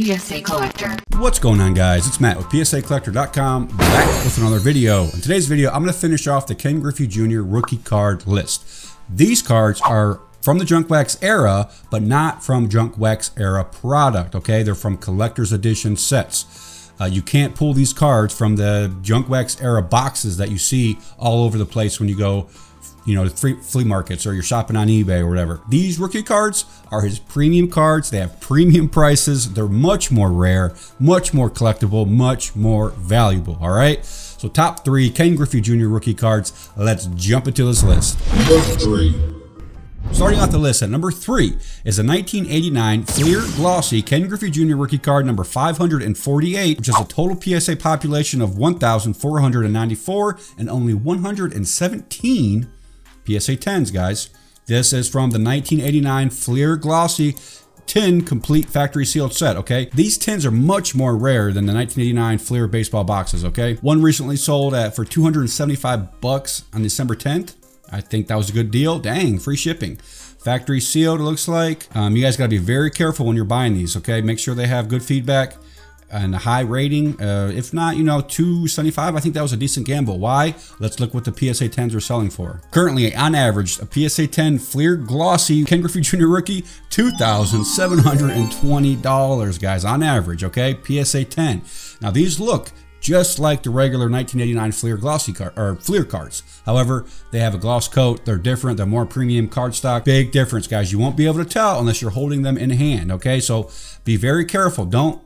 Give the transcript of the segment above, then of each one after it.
PSA Collector. What's going on guys? It's Matt with PSACollector.com back with another video. In today's video, I'm going to finish off the Ken Griffey Jr. rookie card list. These cards are from the Junk Wax era, but not from Junk Wax era product, okay? They're from collector's edition sets. Uh, you can't pull these cards from the Junk Wax era boxes that you see all over the place when you go you know, free, flea markets or you're shopping on eBay or whatever. These rookie cards are his premium cards. They have premium prices. They're much more rare, much more collectible, much more valuable. All right. So top three Ken Griffey Jr. rookie cards. Let's jump into this list. Number three. Starting off the list at number three is a 1989 Fleer Glossy Ken Griffey Jr. rookie card number 548, which has a total PSA population of 1,494 and only 117 PSA 10s, guys. This is from the 1989 Fleer Glossy tin complete factory sealed set, okay? These tins are much more rare than the 1989 Fleer baseball boxes, okay? One recently sold at for 275 bucks on December 10th. I think that was a good deal. Dang, free shipping. Factory sealed, it looks like. Um, you guys got to be very careful when you're buying these, okay? Make sure they have good feedback and a high rating. Uh, if not, you know, 275, I think that was a decent gamble. Why? Let's look what the PSA 10s are selling for. Currently, on average, a PSA 10 Fleer Glossy Ken Griffey Jr. rookie, $2,720, guys, on average, okay? PSA 10. Now, these look just like the regular 1989 Fleer glossy card or Fleer cards. However, they have a gloss coat. They're different. They're more premium cardstock. Big difference, guys. You won't be able to tell unless you're holding them in hand. Okay, so be very careful. Don't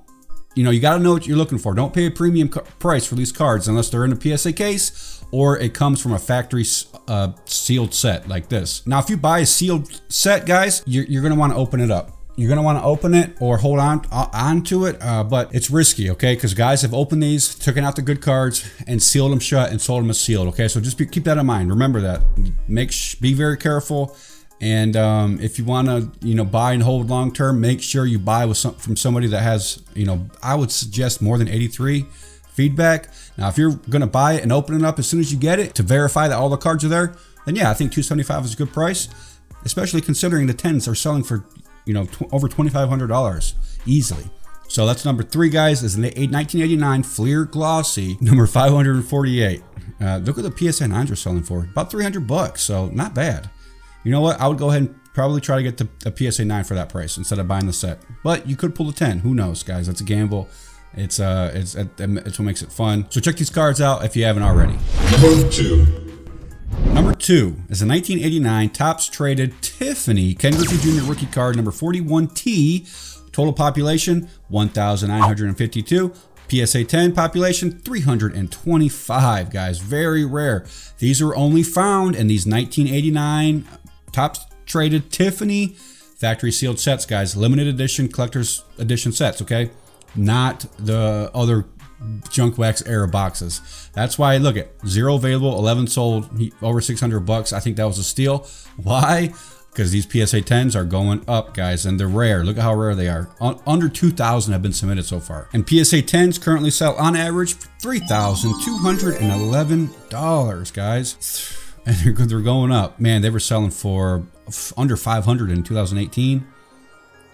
you know, you got to know what you're looking for. Don't pay a premium price for these cards unless they're in a PSA case or it comes from a factory uh, sealed set like this. Now, if you buy a sealed set, guys, you're, you're going to want to open it up. You're going to want to open it or hold on uh, onto it, uh, but it's risky, okay? Because guys have opened these, taken out the good cards, and sealed them shut and sold them as sealed, okay? So just be, keep that in mind. Remember that. Make Be very careful and um, if you want to, you know, buy and hold long term, make sure you buy with some from somebody that has, you know, I would suggest more than 83 feedback. Now, if you're going to buy it and open it up as soon as you get it to verify that all the cards are there, then yeah, I think 275 is a good price, especially considering the 10s are selling for, you know, over $2,500 easily. So that's number three, guys, is an 1989 Fleer Glossy, number 548. Uh, look what the PSA 9s are selling for, about 300 bucks. So not bad. You know what? I would go ahead and probably try to get the, a PSA 9 for that price instead of buying the set. But you could pull the 10. Who knows, guys? That's a gamble. It's uh, it's it's what makes it fun. So check these cards out if you haven't already. Number two. Number two is a 1989 Topps traded Tiffany Ken Griffey Jr. rookie card number 41T. Total population 1,952. PSA 10 population 325 guys very rare these are only found in these 1989 Topps traded Tiffany factory sealed sets, guys. Limited edition collector's edition sets, okay? Not the other junk wax era boxes. That's why look at zero available, 11 sold, over 600 bucks. I think that was a steal. Why? Because these PSA 10s are going up, guys, and they're rare. Look at how rare they are. under 2,000 have been submitted so far. And PSA 10s currently sell on average $3,211, guys and they're, they're going up. Man, they were selling for under 500 in 2018.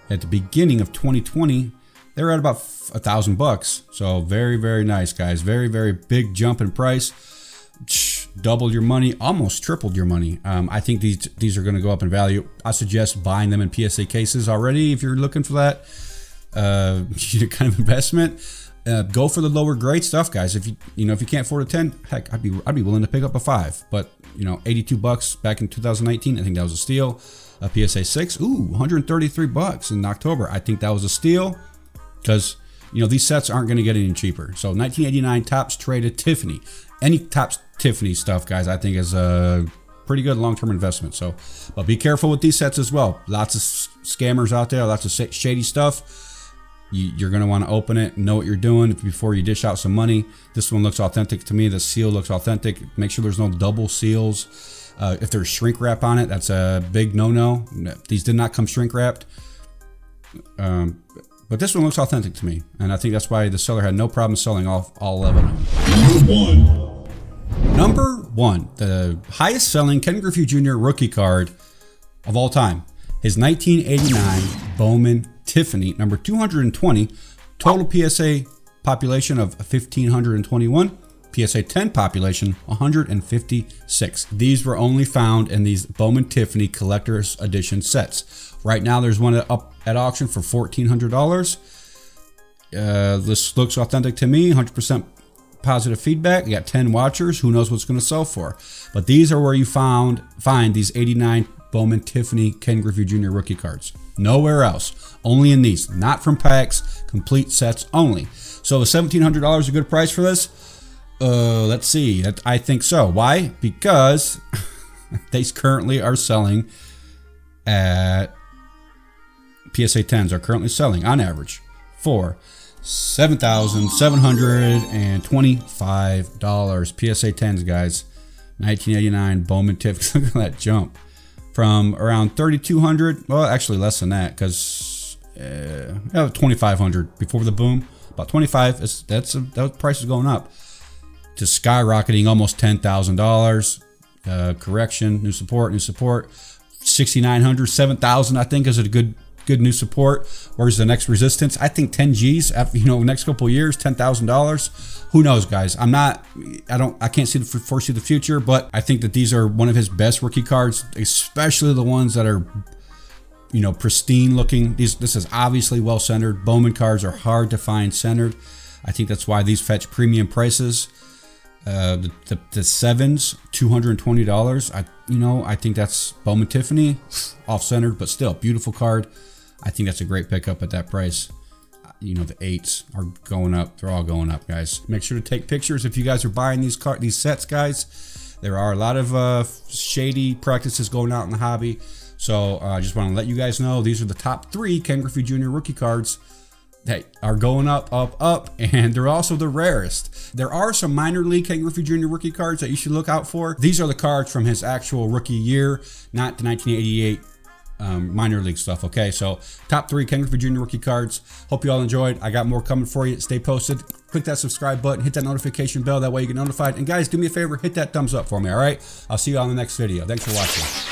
At the beginning of 2020, they were at about a thousand bucks. So very, very nice, guys. Very, very big jump in price. Doubled your money, almost tripled your money. Um, I think these these are going to go up in value. I suggest buying them in PSA cases already if you're looking for that uh, kind of investment. Uh, go for the lower grade stuff, guys. If you you know if you can't afford a 10, heck, I'd be I'd be willing to pick up a five. But you know, 82 bucks back in 2019. I think that was a steal. A PSA 6, ooh, 133 bucks in October. I think that was a steal because you know these sets aren't going to get any cheaper. So 1989 Topps traded Tiffany. Any Topps Tiffany stuff, guys, I think is a pretty good long-term investment. So, but be careful with these sets as well. Lots of scammers out there, lots of shady stuff you, are going to want to open it, know what you're doing before you dish out some money. This one looks authentic to me. The seal looks authentic. Make sure there's no double seals. Uh, if there's shrink wrap on it, that's a big no-no. These did not come shrink wrapped. Um, but this one looks authentic to me. And I think that's why the seller had no problem selling all, all 11 of them. Number one. Number one, the highest selling Ken Griffey Jr. rookie card of all time. His 1989 Bowman Tiffany, number 220. Total PSA population of 1,521. PSA 10 population 156. These were only found in these Bowman Tiffany collector's edition sets. Right now, there's one up at auction for $1,400. Uh, this looks authentic to me, 100% positive feedback. You got 10 watchers. Who knows what's going to sell for? But these are where you found find these 89 Bowman Tiffany Ken Griffey Jr. rookie cards. Nowhere else. Only in these. Not from packs. Complete sets only. So is $1,700 a good price for this? Uh, let's see. I think so. Why? Because they currently are selling at PSA 10s are currently selling on average for $7,725. PSA 10s, guys. 1989 Bowman Tiff. Look at that jump from around 3,200. Well, actually less than that because uh, 2,500 before the boom. About 25. Is, that's a, that price is going up to skyrocketing almost $10,000. Uh, correction, new support, new support. 6,900, 7,000. I think is a good good new support. Where's the next resistance? I think 10 G's after you know next couple years, ten thousand dollars. Who knows, guys? I'm not. I don't. I can't see the foresee the future, but I think that these are one of his best rookie cards, especially the ones that are. You know, pristine looking. These this is obviously well centered. Bowman cards are hard to find centered. I think that's why these fetch premium prices. Uh, the, the, the sevens, two hundred and twenty dollars. I you know I think that's Bowman Tiffany, off centered, but still beautiful card. I think that's a great pickup at that price. You know, the eights are going up. They're all going up, guys. Make sure to take pictures if you guys are buying these car these sets, guys. There are a lot of uh, shady practices going out in the hobby. So uh, I uh, just want to let you guys know these are the top three Ken Griffey Jr. rookie cards that are going up, up, up, and they're also the rarest. There are some minor league Ken Griffey Jr. rookie cards that you should look out for. These are the cards from his actual rookie year, not the 1988 um, minor league stuff. Okay, so top three Ken Griffey Jr. rookie cards. Hope you all enjoyed. I got more coming for you. Stay posted. Click that subscribe button. Hit that notification bell. That way you get notified. And guys, do me a favor. Hit that thumbs up for me. All right. I'll see you on the next video. Thanks for watching.